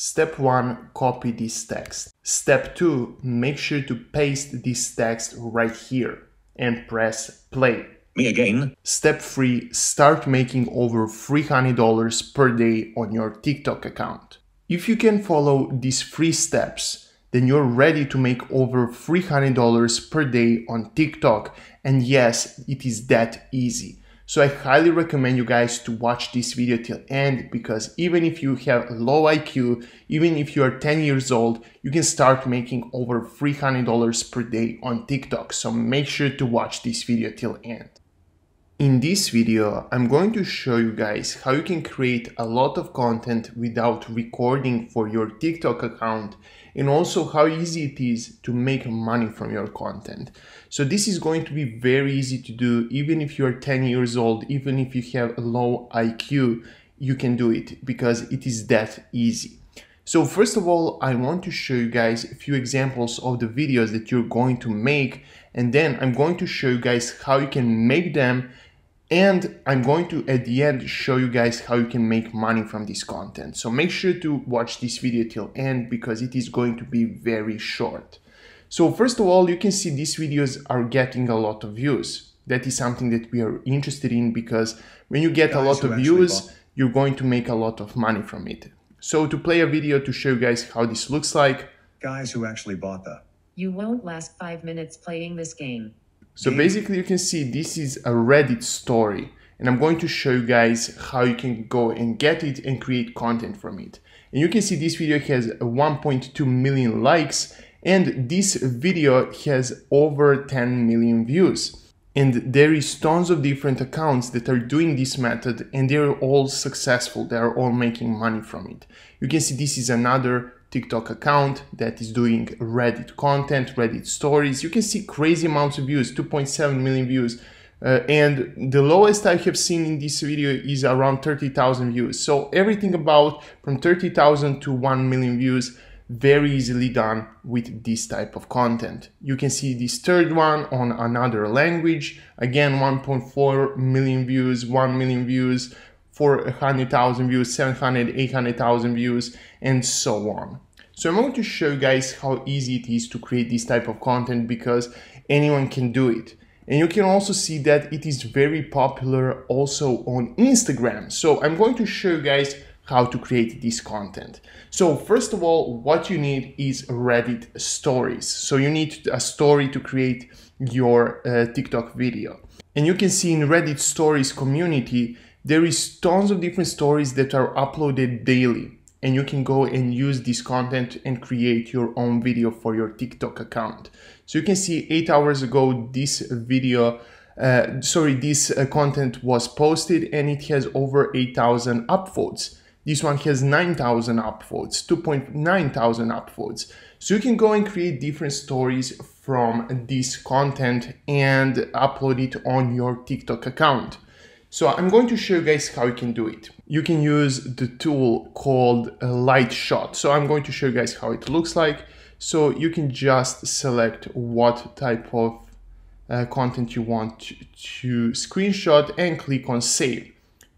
Step 1, copy this text. Step 2, make sure to paste this text right here and press play. Me again. Step 3, start making over $300 per day on your TikTok account. If you can follow these three steps, then you're ready to make over $300 per day on TikTok. And yes, it is that easy. So I highly recommend you guys to watch this video till end because even if you have low IQ, even if you are 10 years old, you can start making over $300 per day on TikTok. So make sure to watch this video till end. In this video, I'm going to show you guys how you can create a lot of content without recording for your TikTok account and also how easy it is to make money from your content. So this is going to be very easy to do even if you're 10 years old, even if you have a low IQ, you can do it because it is that easy. So first of all, I want to show you guys a few examples of the videos that you're going to make and then I'm going to show you guys how you can make them and I'm going to at the end show you guys how you can make money from this content. So make sure to watch this video till end because it is going to be very short. So first of all, you can see these videos are getting a lot of views. That is something that we are interested in because when you get guys a lot of views, you're going to make a lot of money from it. So to play a video to show you guys how this looks like. Guys who actually bought the. You won't last five minutes playing this game. So mm-hmm. basically you can see this is a Reddit story and I'm going to show you guys how you can go and get it and create content from it. And you can see this video has 1.2 million likes and this video has over 10 million views. And there is tons of different accounts that are doing this method and they're all successful. They're all making money from it. You can see this is another TikTok account that is doing Reddit content, Reddit stories. You can see crazy amounts of views, 2.7 million views. Uh, and the lowest I have seen in this video is around 30,000 views. So everything about from 30,000 to 1 million views, very easily done with this type of content. You can see this third one on another language. Again, 1.4 million views, 1 million views, 400,000 views, 700, 800,000 views, and so on. So I'm going to show you guys how easy it is to create this type of content because anyone can do it. And you can also see that it is very popular also on Instagram. So I'm going to show you guys how to create this content. So first of all, what you need is Reddit stories. So you need a story to create your uh, TikTok video. And you can see in Reddit stories community, there is tons of different stories that are uploaded daily and you can go and use this content and create your own video for your TikTok account. So you can see eight hours ago, this video, uh, sorry, this uh, content was posted and it has over 8,000 upvotes. This one has 9,000 upvotes, 2.9 thousand upvotes. So you can go and create different stories from this content and upload it on your TikTok account. So I'm going to show you guys how you can do it. You can use the tool called Lightshot. So I'm going to show you guys how it looks like. So you can just select what type of uh, content you want to, to screenshot and click on save.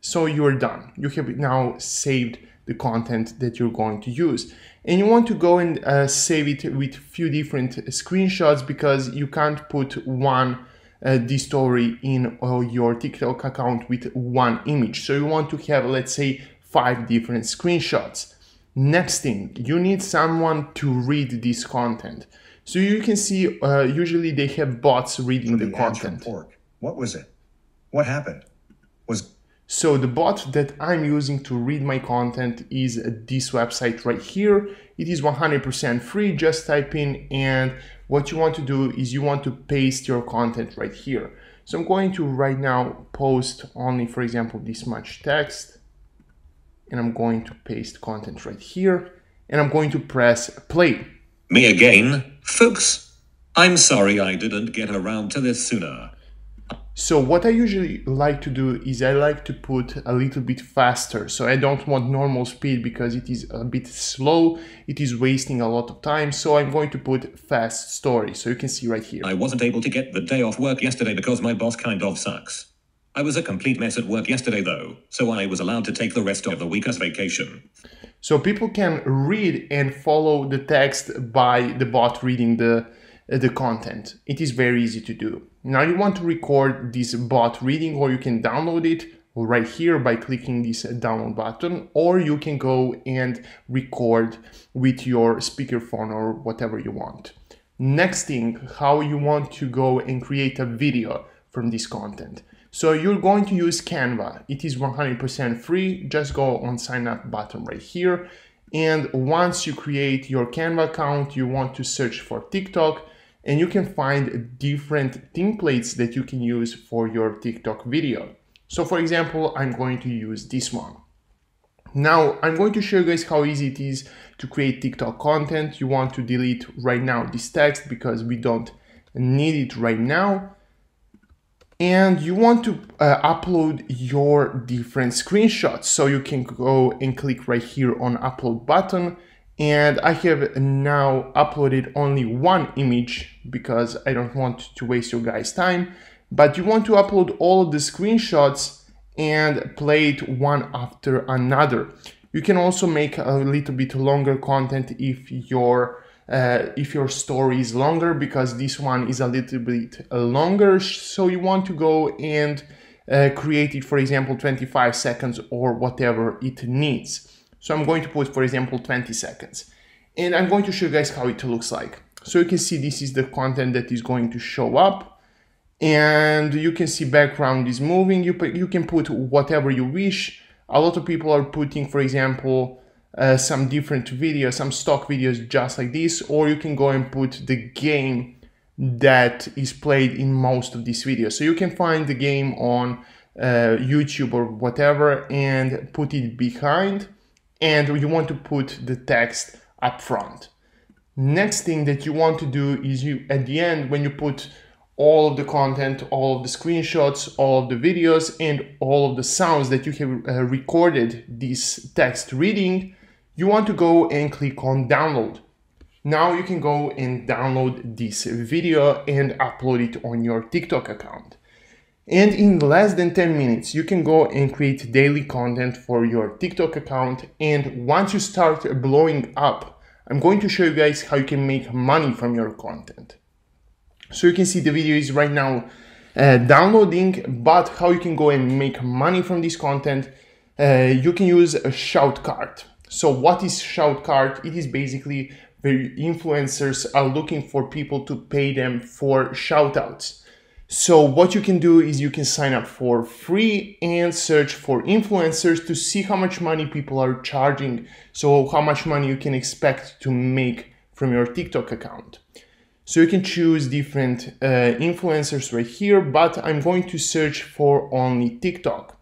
So you're done. You have now saved the content that you're going to use. And you want to go and uh, save it with few different screenshots because you can't put one uh, this story in uh, your TikTok account with one image. So you want to have, let's say, five different screenshots. Next thing, you need someone to read this content. So you can see, uh, usually they have bots reading the, the content. What was it? What happened? So the bot that I'm using to read my content is this website right here. It is 100% free. Just type in and what you want to do is you want to paste your content right here. So I'm going to right now post only, for example, this much text and I'm going to paste content right here and I'm going to press play. Me again, folks. I'm sorry I didn't get around to this sooner. So what I usually like to do is I like to put a little bit faster. So I don't want normal speed because it is a bit slow. It is wasting a lot of time. So I'm going to put fast story. So you can see right here. I wasn't able to get the day off work yesterday because my boss kind of sucks. I was a complete mess at work yesterday though, so I was allowed to take the rest of the week as vacation. So people can read and follow the text by the bot reading the, Uh, the content. It is very easy to do. Now you want to record this bot reading or you can download it right here by clicking this download button or you can go and record with your speakerphone or whatever you want. Next thing, how you want to go and create a video from this content. So you're going to use Canva. It is 100% free. Just go on sign up button right here. And once you create your Canva account, you want to search for TikTok and you can find different templates that you can use for your TikTok video. So for example, I'm going to use this one. Now I'm going to show you guys how easy it is to create TikTok content. You want to delete right now this text because we don't need it right now. And you want to uh, upload your different screenshots. So you can go and click right here on upload button. And I have now uploaded only one image because I don't want to waste your guys' time but you want to upload all of the screenshots and play it one after another. You can also make a little bit longer content if your uh, if your story is longer because this one is a little bit longer. So you want to go and uh, create it, for example, 25 seconds or whatever it needs. So I'm going to put, for example, 20 seconds. And I'm going to show you guys how it looks like. So you can see this is the content that is going to show up and you can see background is moving. You, you can put whatever you wish. A lot of people are putting, for example, uh, some different videos, some stock videos just like this, or you can go and put the game that is played in most of these videos. So you can find the game on uh, YouTube or whatever and put it behind and you want to put the text up front. Next thing that you want to do is you at the end when you put all of the content, all of the screenshots, all of the videos, and all of the sounds that you have uh, recorded this text reading, you want to go and click on download. Now you can go and download this video and upload it on your TikTok account. And in less than 10 minutes, you can go and create daily content for your TikTok account. And once you start blowing up, I'm going to show you guys how you can make money from your content. So you can see the video is right now uh, downloading, but how you can go and make money from this content, uh, you can use a Shoutcart. So what is Shoutcart? It is basically where influencers are looking for people to pay them for shoutouts. So what you can do is you can sign up for free and search for influencers to see how much money people are charging. So how much money you can expect to make from your TikTok account. So you can choose different uh, influencers right here, but I'm going to search for only TikTok.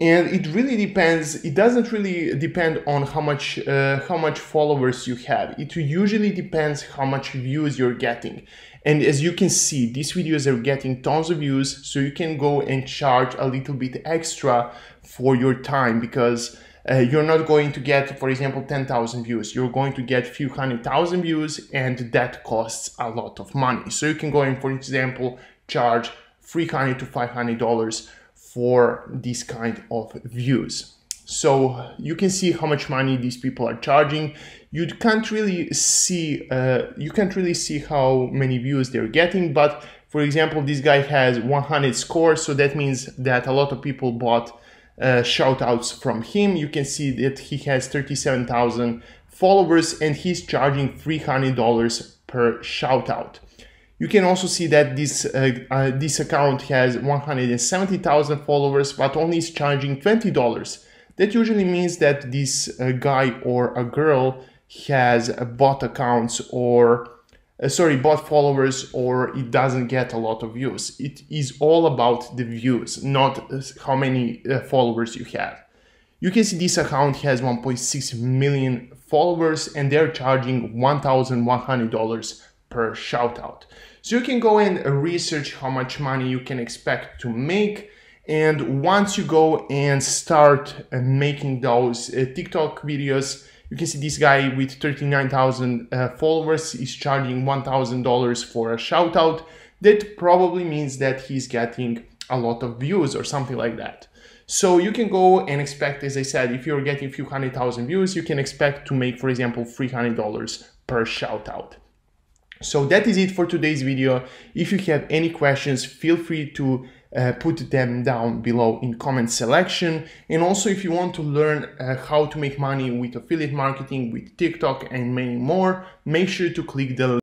And it really depends, it doesn't really depend on how much, uh, how much followers you have. It usually depends how much views you're getting. And as you can see, these videos are getting tons of views, so you can go and charge a little bit extra for your time because uh, you're not going to get, for example, 10,000 views. You're going to get few hundred thousand views and that costs a lot of money. So you can go and, for example, charge 300 to $500 for this kind of views. So you can see how much money these people are charging. You can't really see, uh, you can't really see how many views they're getting, but for example, this guy has 100 scores, so that means that a lot of people bought uh, shout outs from him. You can see that he has 37,000 followers and he's charging $300 per shout out. You can also see that this uh, uh, this account has 170,000 followers, but only is charging $20. That usually means that this uh, guy or a girl has bot accounts or uh, sorry, bot followers or it doesn't get a lot of views. It is all about the views, not how many uh, followers you have. You can see this account has 1.6 million followers and they're charging $1,100 per shoutout. So you can go and research how much money you can expect to make. And once you go and start uh, making those uh, TikTok videos, you can see this guy with 39,000 uh, followers is charging $1,000 for a shout out. That probably means that he's getting a lot of views or something like that. So you can go and expect, as I said, if you're getting a few hundred thousand views, you can expect to make, for example, $300 per shout out. So that is it for today's video. If you have any questions, feel free to uh, put them down below in comment selection. And also if you want to learn uh, how to make money with affiliate marketing, with TikTok and many more, make sure to click the